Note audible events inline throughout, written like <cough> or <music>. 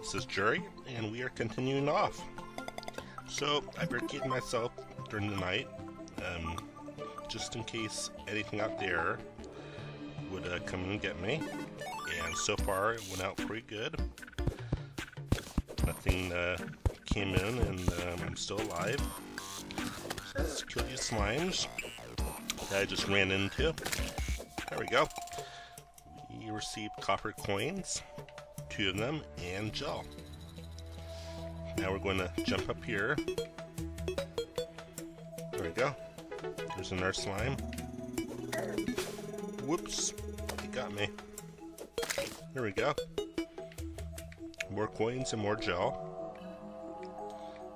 This is Jerry, and we are continuing off. So, I barricaded myself during the night, um, just in case anything out there would uh, come and get me. And so far, it went out pretty good. Nothing uh, came in, and um, I'm still alive. Let's kill these slimes that I just ran into. There we go. We received copper coins, two of them, and gel. Now we're going to jump up here. There we go. There's another slime. Whoops. He got me. There we go. More coins and more gel.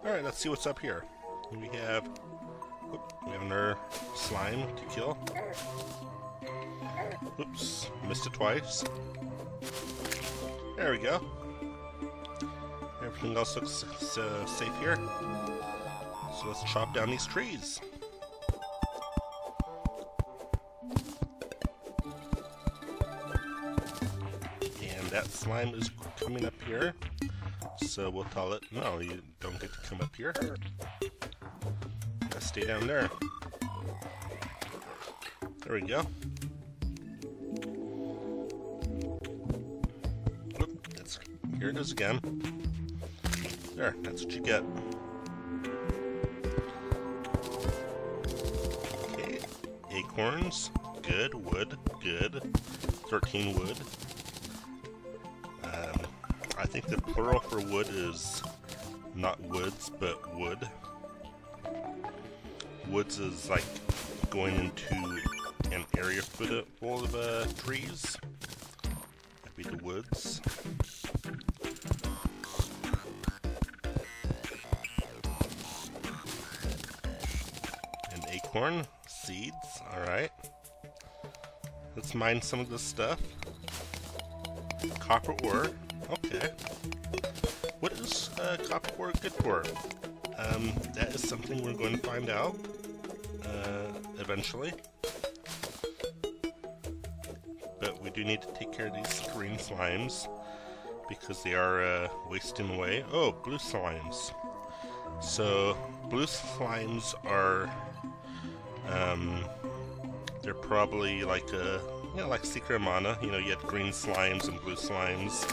Alright, let's see what's up here. We have... Whoop, we have another slime to kill. Oops, missed it twice. There we go. Everything else looks safe here. So let's chop down these trees. And that slime is coming up here. So we'll tell it, no, you don't get to come up here. Gotta stay down there. There we go. Here it is again. There, that's what you get. Okay, acorns, good, wood, good, 13 wood. Um, I think the plural for wood is not woods, but wood. Woods is like going into an area full of uh, trees. That'd be the woods. An acorn, seeds, alright. Let's mine some of this stuff. Copper ore, okay. What is uh, copper ore good for? Um, that is something we're going to find out uh, eventually. But we do need to take care of these green slimes because they are uh, wasting away. Oh, blue slimes. So, blue slimes are, um, they're probably like a, you know, like Secret Mana. You know, you had green slimes and blue slimes.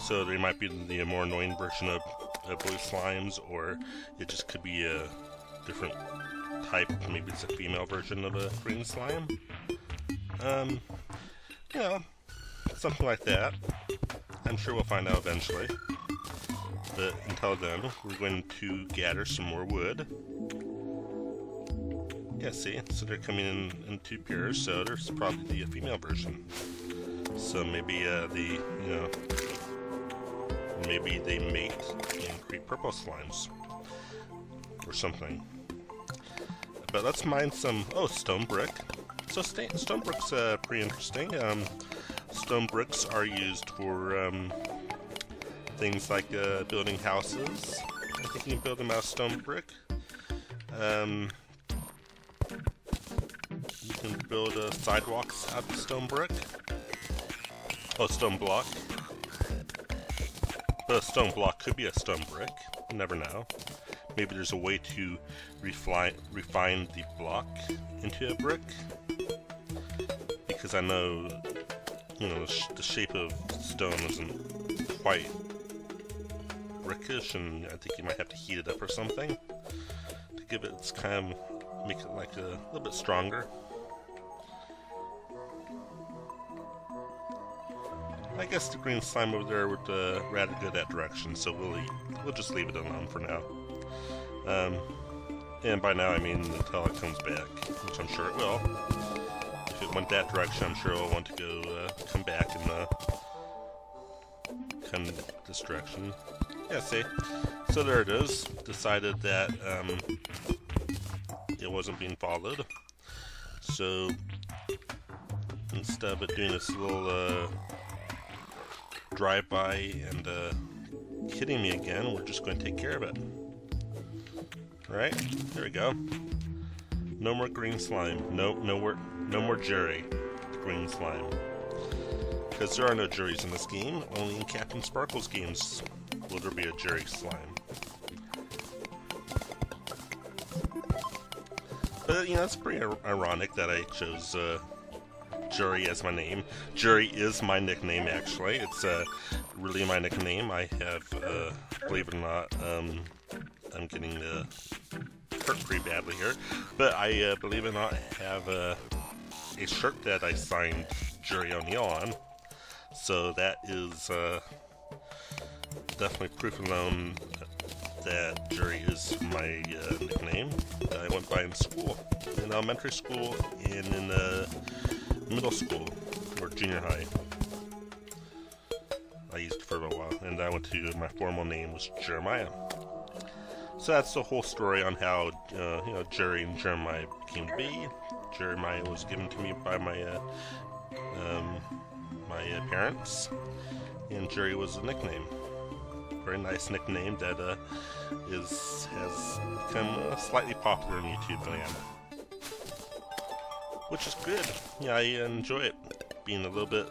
So they might be the more annoying version of, of blue slimes, or it just could be a different type. Maybe it's a female version of a green slime. Um, you know, something like that. I'm sure we'll find out eventually. But until then, we're going to gather some more wood. Yeah, see? So they're coming in in two pairs, so there's probably the female version. So maybe uh, the, you know, maybe they mate and create purple slimes. Or something. But let's mine some, oh, stone brick. So st stone brick's uh, pretty interesting. Um, stone bricks are used for um, things like uh, building houses. I think you can build them out of stone brick. Um, can build uh, sidewalks out of stone brick. Oh, stone block. But a stone block could be a stone brick. You never know. Maybe there's a way to refine refine the block into a brick. Because I know, you know, the shape of stone isn't quite brickish, and I think you might have to heat it up or something to give it its kind of make it like a little bit stronger. Guess the green slime over there would uh, rather go that direction, so we'll we'll just leave it alone for now. Um, and by now I mean until it comes back, which I'm sure it will. If it went that direction, I'm sure it'll want to go uh, come back and uh, come this direction. Yeah, see? So there it is. Decided that um, it wasn't being followed. So instead of doing this little uh, drive-by and uh, hitting me again, we're just going to take care of it. Right? There we go. No more green slime. No, no more, no more Jerry. Green slime. Because there are no juries in this game, only in Captain Sparkle's games will there be a Jerry slime. But, you know, it's pretty ironic that I chose uh, Jerry as my name. Jerry is my nickname, actually. It's uh, really my nickname. I have, uh, believe it or not, um, I'm getting uh, hurt pretty badly here. But I, uh, believe it or not, have uh, a shirt that I signed Jerry O'Neal on. So that is uh, definitely proof alone that Jerry is my uh, nickname that I went by in school, in elementary school and in uh, middle school or junior high. I used for a while, and I went to my formal name was Jeremiah. So that's the whole story on how uh, you know Jerry and Jeremiah came to be. Jeremiah was given to me by my uh, um, my uh, parents, and Jerry was a nickname. Very nice nickname that uh, is has become uh, slightly popular on YouTube land, which is good. Yeah, I enjoy it being a little bit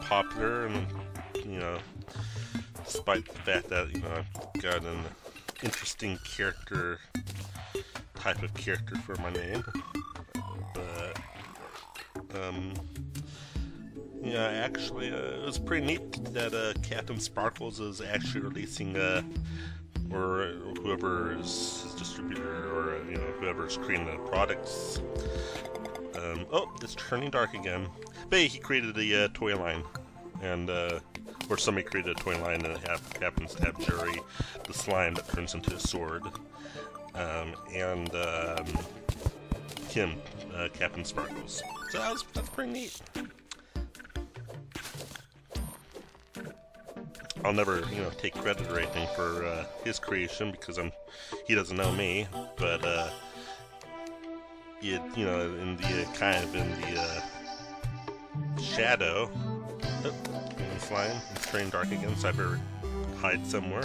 popular, and you know, despite the fact that you know I've got an interesting character type of character for my name, but um yeah, actually, uh, it was pretty neat that uh, CaptainSparklez is actually releasing, uh, or whoever is his distributor, or you know whoever's creating the products. Um, oh, it's turning dark again. But he created the uh, toy line, and uh, or somebody created a toy line and it happens to have Jerry, the slime that turns into a sword, um, and um, Kim, uh, CaptainSparklez. So that was, that's pretty neat. I'll never, you know, take credit or anything for uh, his creation because I'm he doesn't know me, but it, you know, in the uh, kind of in the uh, shadow. Oh, it's flying. It's turning dark again, so I better hide somewhere.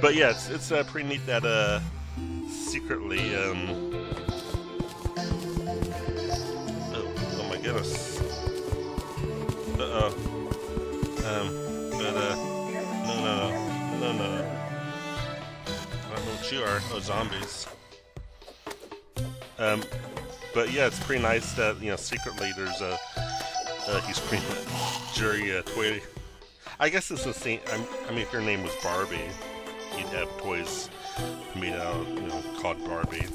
But yeah, it's it's uh, pretty neat that uh, secretly. Um, oh, oh my goodness. Uh oh. Um, but uh no, no, no, no, no. I don't know what you are. Oh, zombies. Um, but yeah, it's pretty nice that, you know, secretly there's a, uh, <laughs> he's pretty jury uh, toy. I guess it's the same, I'm, i mean, if your name was Barbie, you'd have toys made out, you know, called Barbie.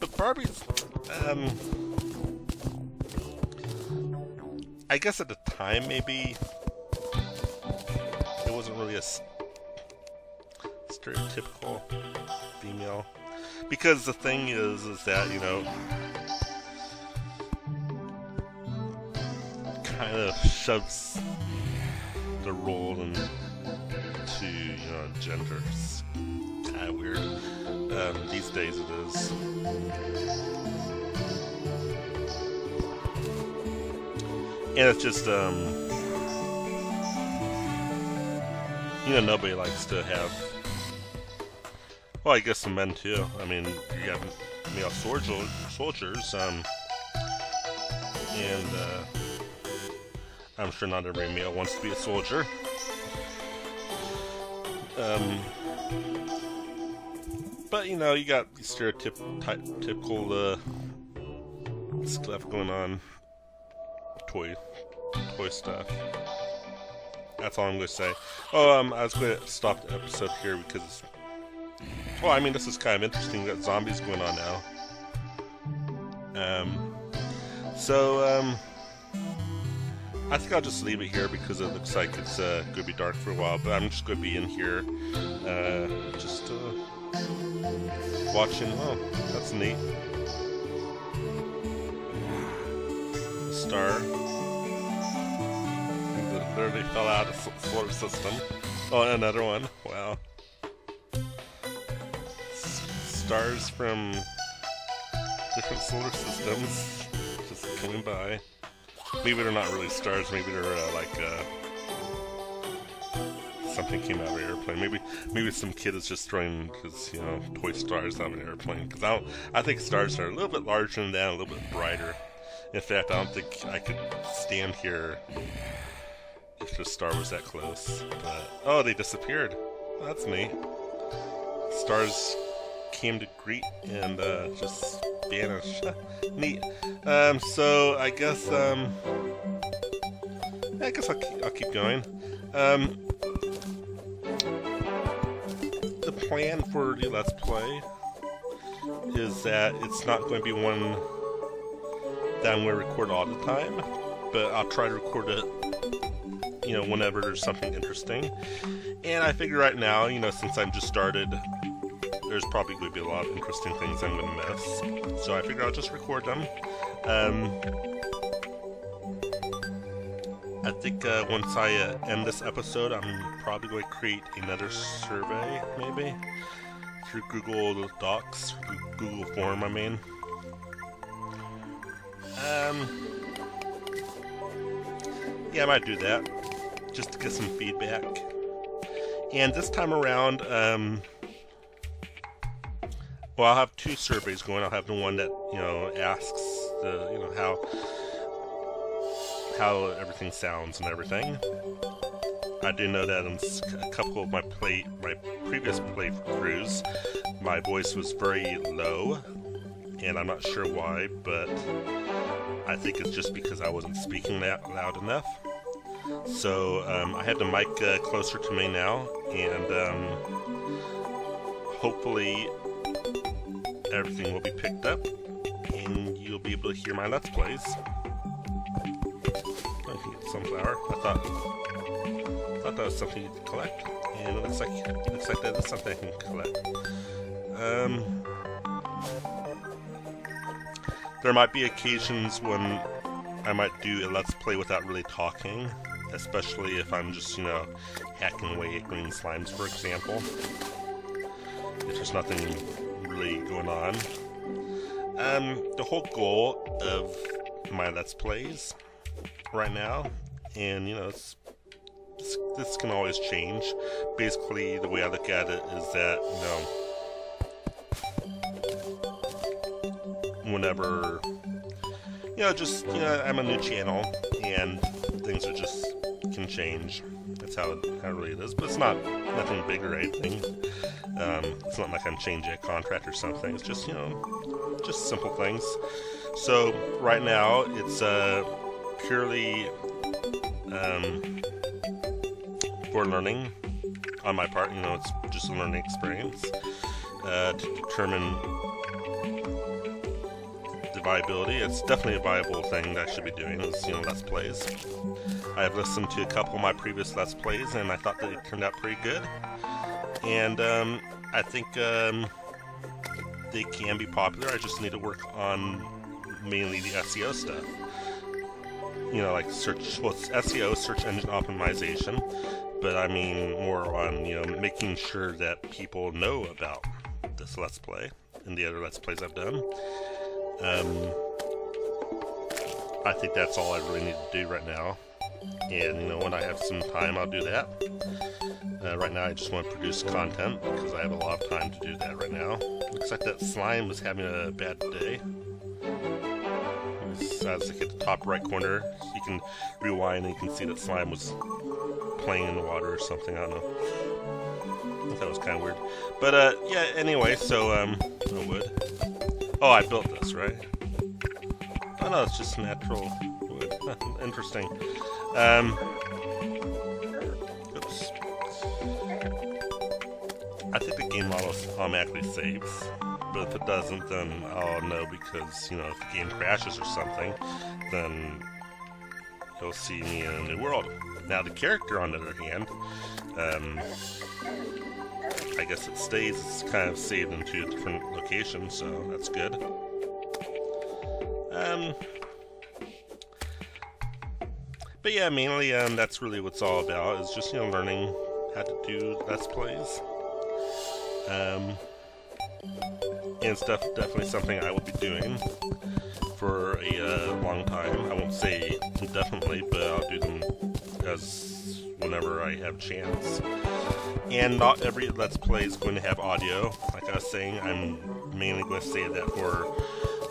But Barbie's, um, I guess at the time maybe it wasn't really a stereotypical female. Because the thing is, is that, you know, kind of shoves the role into, you know, gender. It's kind of weird. Um, these days it is. And it's just, um, You know, nobody likes to have. Well, I guess the men too. I mean, you have male soldier, soldiers, um, and uh, I'm sure not every male wants to be a soldier. Um, but you know, you got stereotypical uh, stuff going on, toy, toy stuff. That's all I'm going to say. Oh, um, I was to stop the episode here because... Well, I mean, this is kind of interesting that zombies going on now. Um, so, um... I think I'll just leave it here because it looks like it's uh, going to be dark for a while, but I'm just going to be in here, uh, just uh, watching. Oh, that's neat. Star literally fell out of the solar system. Oh, another one. Wow. Stars from different solar systems just coming by. Maybe they're not really stars. Maybe they're uh, like uh, something came out of an airplane. Maybe maybe some kid is just throwing his you know toy stars out of an airplane. Because I I think stars are a little bit larger than that, a little bit brighter. In fact, I don't think I could stand here if the star was that close. But oh, they disappeared. that's neat. Stars came to greet and uh, just vanished. <laughs> neat. Um, so I guess um, I guess I'll keep, I'll keep going. Um, the plan for the Let's Play is that it's not going to be one that I'm going to record all the time, but I'll try to record it, you know, whenever there's something interesting. And I figure right now, you know, since I'm just started, there's probably going to be a lot of interesting things I'm going to miss. So I figure I'll just record them. Um, I think uh, once I uh, end this episode, I'm probably going to create another survey, maybe, through Google Docs, Google Form, I mean. Um, yeah, I might do that, just to get some feedback. And this time around, um, well, I'll have two surveys going. I'll have the one that, you know, asks the, you know, how how everything sounds and everything. I do know that in a couple of my play, my previous playthroughs, my voice was very low, and I'm not sure why, but I think it's just because I wasn't speaking that loud enough. So um, I had the mic uh, closer to me now, and um, hopefully everything will be picked up, and you'll be able to hear my Let's Plays sunflower. I thought, I thought that was something you could collect, and it looks like looks like that is something I can collect. Um, there might be occasions when I might do a let's play without really talking, especially if I'm just you know hacking away at green slimes, for example. If there's nothing going on. Um, the whole goal of my Let's Plays right now and you know this, this can always change. Basically, the way I look at it is that you know, whenever you know, just you know, I'm a new channel and things are just can change. That's how it, how really is. But it's not nothing big or anything. Um, it's not like I'm changing a contract or something. It's just you know, just simple things. So right now it's uh, purely um, for learning on my part. You know, it's just a learning experience uh, to determine viability. It's definitely a viable thing that I should be doing. Is you know, let's plays. I have listened to a couple of my previous let's plays, and I thought it turned out pretty good. And um, I think um, they can be popular. I just need to work on mainly the SEO stuff you know, like search, well, SEO, search engine optimization, but I mean more on, you know, making sure that people know about this Let's Play and the other Let's Plays I've done. Um, I think that's all I really need to do right now. And, you know, when I have some time, I'll do that. Uh, right now, I just want to produce content because I have a lot of time to do that right now. Looks like that slime was having a bad day as like at the top right corner. You can rewind and you can see that slime was playing in the water or something. I don't know. That was kind of weird. But uh, yeah. Anyway, so um, no wood. Oh, I built this, right? Oh no, it's just natural wood. <laughs> Interesting. Um, oops. I think the game model automatically saves but if it doesn't, then I'll know because, you know, if the game crashes or something, then you'll see me in a new world. Now, the character, on the other hand, um, I guess it stays, it's kind of saved into a different locations, so that's good. Um, but yeah, mainly um, that's really what's all about, is just, you know, learning how to do Let's Plays. Um, and it's def definitely something I will be doing for a uh, long time. I won't say indefinitely, but I'll do them as whenever I have chance. And not every Let's Play is going to have audio. Like I was saying, I'm mainly going to say that for,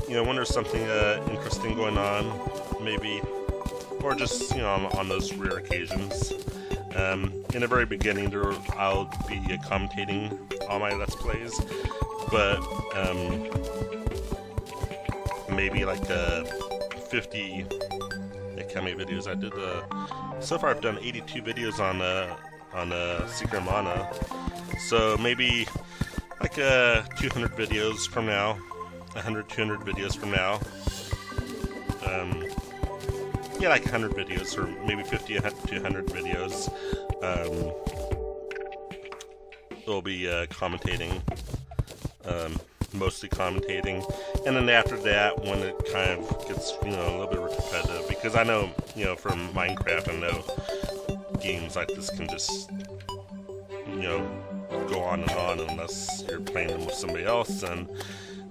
you know, when there's something uh, interesting going on, maybe or just you know on, on those rare occasions. Um, in the very beginning, there I'll be commentating all my Let's Plays, but um, maybe like uh, 50 how many videos I did. Uh, so far, I've done 82 videos on uh, on uh, Secret Mana. So maybe like uh, 200 videos from now, 100, 200 videos from now. Um, yeah, like 100 videos, or maybe 50 to 100 videos. Um, we'll be uh, commentating. Um, mostly commentating, and then after that, when it kind of gets you know a little bit repetitive, because I know you know from Minecraft, I know games like this can just you know go on and on unless you're playing them with somebody else, and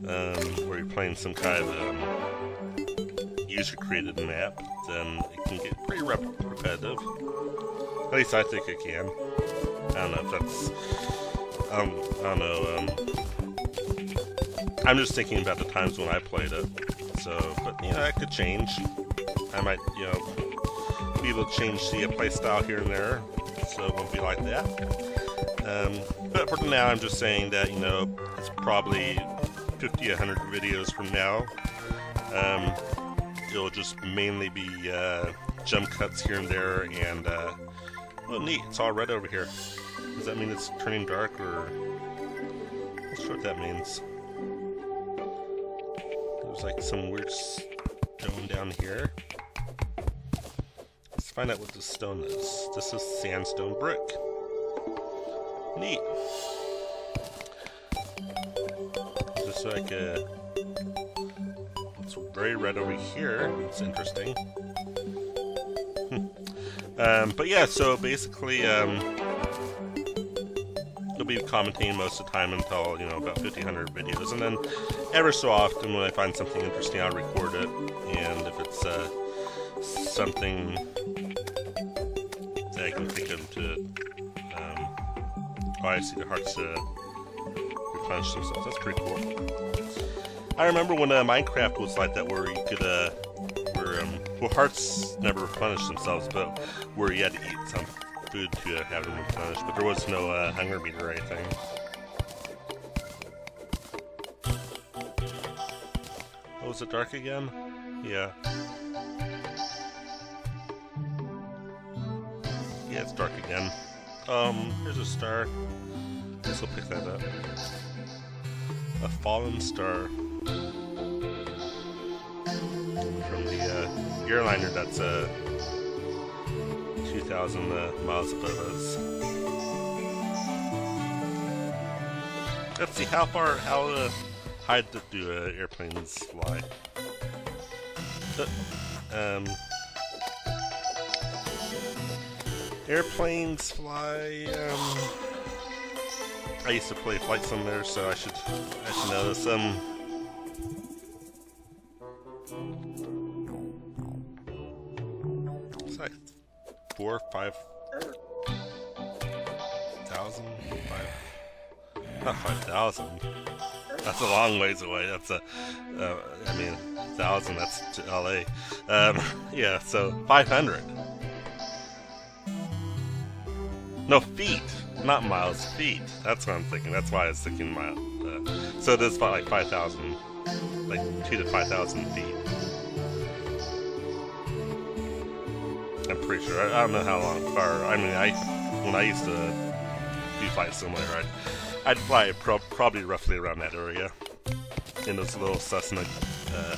um, or you're playing some kind of um, user-created map, then it can get pretty rep repetitive. At least I think it can. I don't know if that's. Don't, I don't know. Um, I'm just thinking about the times when I played it. So, but you know, that could change. I might, you know, be able to change the playstyle here and there, so it won't be like that. Um, but for now, I'm just saying that you know it's probably 50, 100 videos from now. Um, it'll just mainly be uh, jump cuts here and there, and uh, oh, neat! It's all red over here. Does that mean it's turning dark, or? I'm Not sure what that means. There's like some weird stone down here. Let's find out what this stone is. This is sandstone brick. Neat. Just like a... It's very red over here. It's interesting. <laughs> Um, but yeah, so basically, um, be commenting most of the time until, you know, about 1,500 videos. And then ever so often when I find something interesting, I'll record it. And if it's uh, something that I can think of to... Um, oh, I see the hearts uh, replenish themselves. That's pretty cool. I remember when uh, Minecraft was like that, where you could, uh, where, um, well, hearts never replenish themselves, but where you had to eat some food to have them replenished, but there was no uh, hunger meter or anything. Oh, was it dark again? Yeah. Yeah, it's dark again. Um, here's a star. I Guess we'll pick that up. A fallen star. From the uh, airliner that's uh, 2,000 uh, miles above us. Let's see how far, how uh, high do uh, airplanes fly? Uh, um, airplanes fly. Um, I used to play Flight Simulator, so I should I should know this. Um, five thousand, five, not five thousand. That's a long ways away. That's a, uh, I mean, thousand. That's to LA. Um, <laughs> yeah, so five hundred. No feet, not miles. Feet. That's what I'm thinking. That's why I was thinking miles. Uh, so this about like five thousand, like two to five thousand feet. I'm pretty sure. I, I, don't know how long far. I mean, I when I used to be Flight Simulator, I'd, I'd fly pro probably roughly around that area in those little Cessna uh,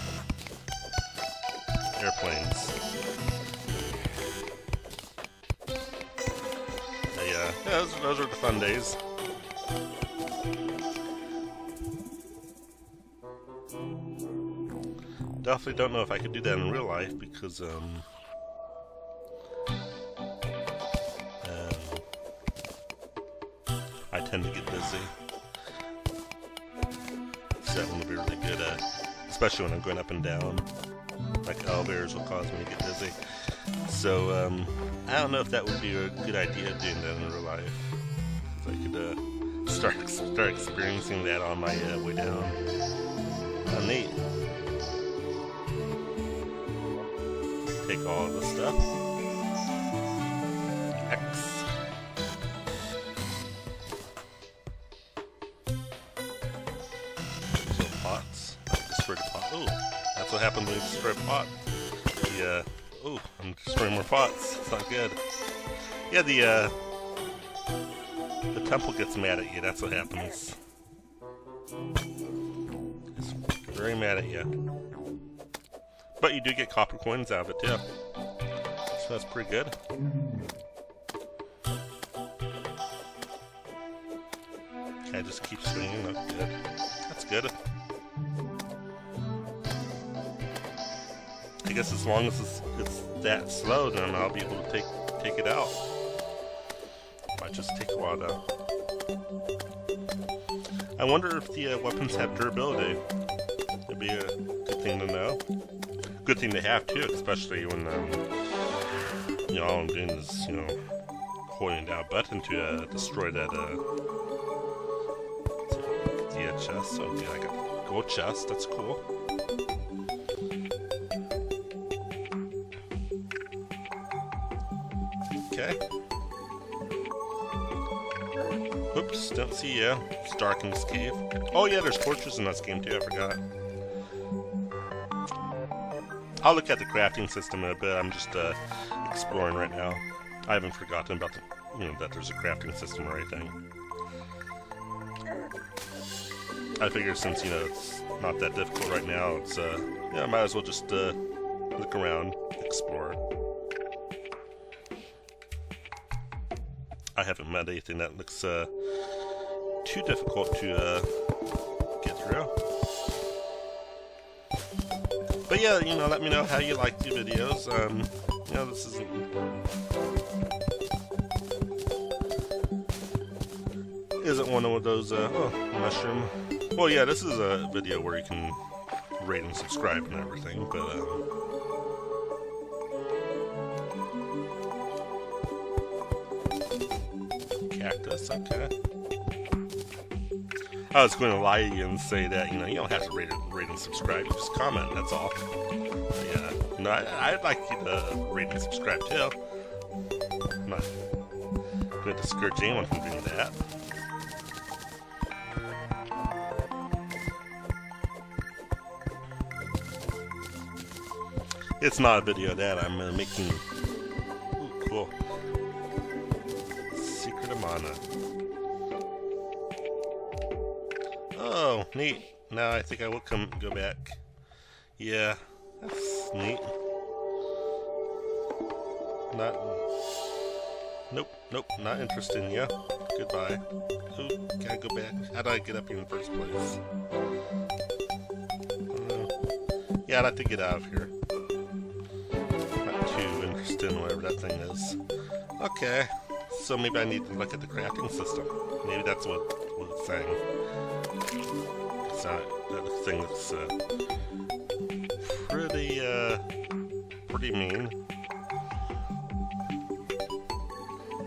airplanes. Yeah, yeah those, those are the fun days. Definitely don't know if I could do that in real life because, um, especially when I'm going up and down. Like elevators will cause me to get dizzy. So um, I don't know if that would be a good idea doing that in real life. If I could uh, start start experiencing that on my uh, way down. How neat. take all this stuff. You destroy pot. The, uh, oh, I'm destroying more pots. It's not good. Yeah, the, uh, the temple gets mad at you. That's what happens. It's very mad at you. But you do get copper coins out of it too. So that's pretty good. I just keep swinging. That's good. That's good. Guess as long as it's, it's that slow, then I'll be able to take take it out. Might just take a while though. I wonder if the uh, weapons have durability. It'd be a good thing to know good thing to have too, especially when um, you know all I'm doing is you know holding down a button to uh, destroy that uh, the uh, chest. So yeah, I got gold chest. That's cool. See in this cave. Oh yeah, there's torches in this game too, I forgot. I'll look at the crafting system in a bit. I'm just uh, exploring right now. I haven't forgotten about the, you know, that there's a crafting system or anything. I figure since, you know, it's not that difficult right now, it's, uh, yeah, I might as well just, uh, look around, explore. I haven't met anything that looks, uh, too difficult to, uh, get through. But yeah, you know, let me know how you like the videos. Um, you know, this isn't... Isn't one of those, uh, oh, mushroom. Well, yeah, this is a video where you can rate and subscribe and everything, but, um, Cactus, okay. I was going to lie to you and say that, you know, you don't have to rate, rate and subscribe. Just comment, that's all. But yeah, no, I, would like you to rate and subscribe too. I'm not going to discourage anyone from doing that. It's not a video that I'm uh, making. Neat. Now I think I will come go back. Yeah, that's neat. Not. Nope, nope, not interesting. Yeah. Goodbye. Ooh, can I go back? How do I get up here in the first place? Uh, yeah, I'd have to get out of here. Not too interested in whatever that thing is. Okay, so maybe I need to look at the crafting system. Maybe that's what, what it's saying. Not that thing that's uh, pretty, uh, pretty mean.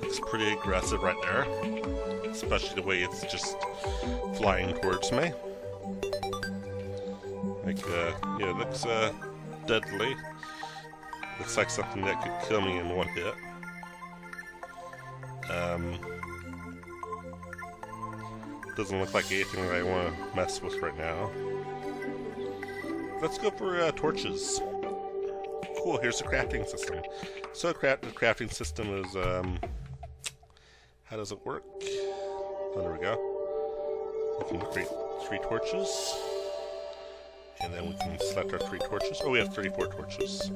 Looks pretty aggressive right there. Especially the way it's just flying towards me. Like, uh, yeah, it looks, uh, deadly. Looks like something that could kill me in one hit. Um, doesn't look like anything that I want to mess with right now. Let's go for uh, torches. Cool, here's the crafting system. So craft the crafting system is, um, how does it work? Oh, there we go. We can create three torches. And then we can select our three torches. Oh, we have 34 torches.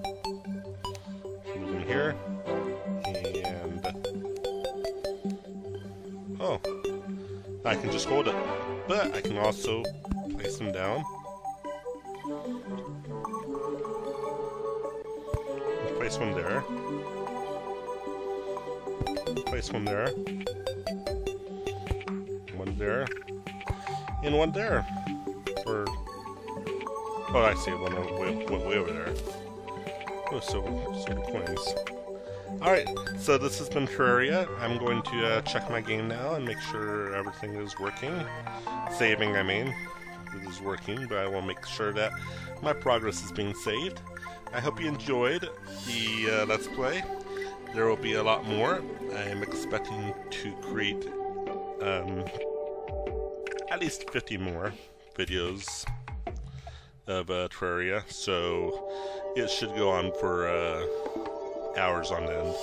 Move in here. I can just hold it. But I can also place them down. Place one there. Place one there. One there. And one there. For... Oh, I see. One way, one way over there. Oh, silver, silver coins. Alright, so this has been Terraria. I'm going to uh, check my game now and make sure everything is working. Saving, I mean. It is working, but I will make sure that my progress is being saved. I hope you enjoyed the uh, Let's Play. There will be a lot more. I am expecting to create um, at least 50 more videos of uh, Terraria, so it should go on for uh, hours on end.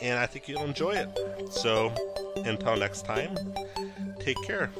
And I think you'll enjoy it. So, until next time, take care.